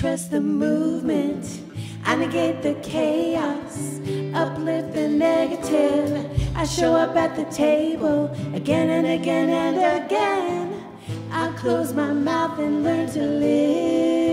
trust the movement. I negate the chaos, uplift the negative. I show up at the table again and again and again. I close my mouth and learn to live.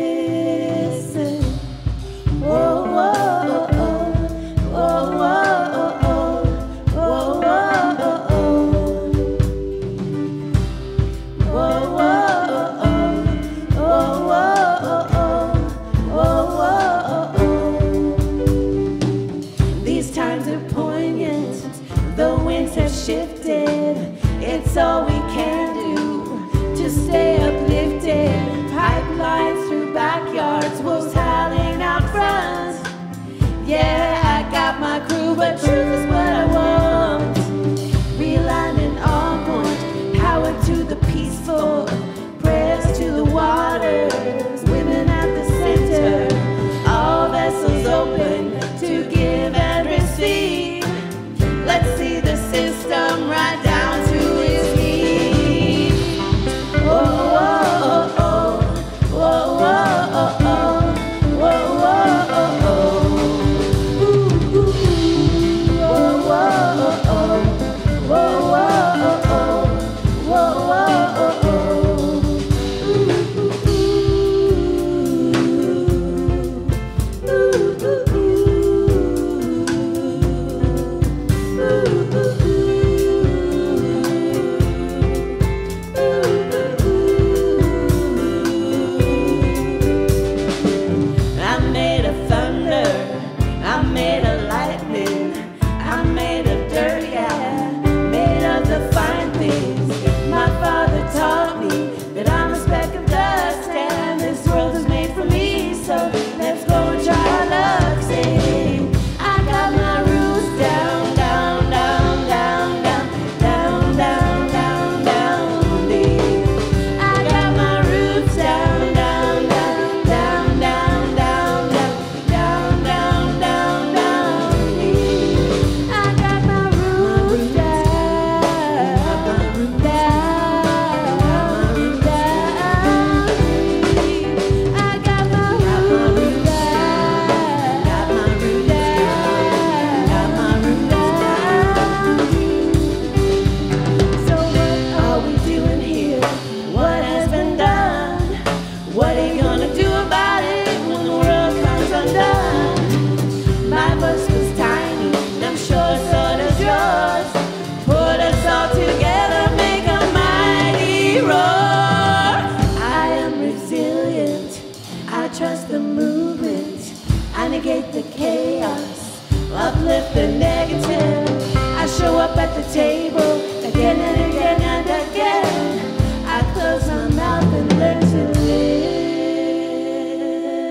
uplift the negative. I show up at the table again and again and again. I close my mouth and learn to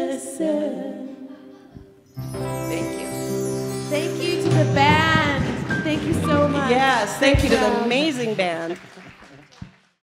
listen. Thank you. Thank you to the band. Thank you so much. Yes, thank you to the amazing band.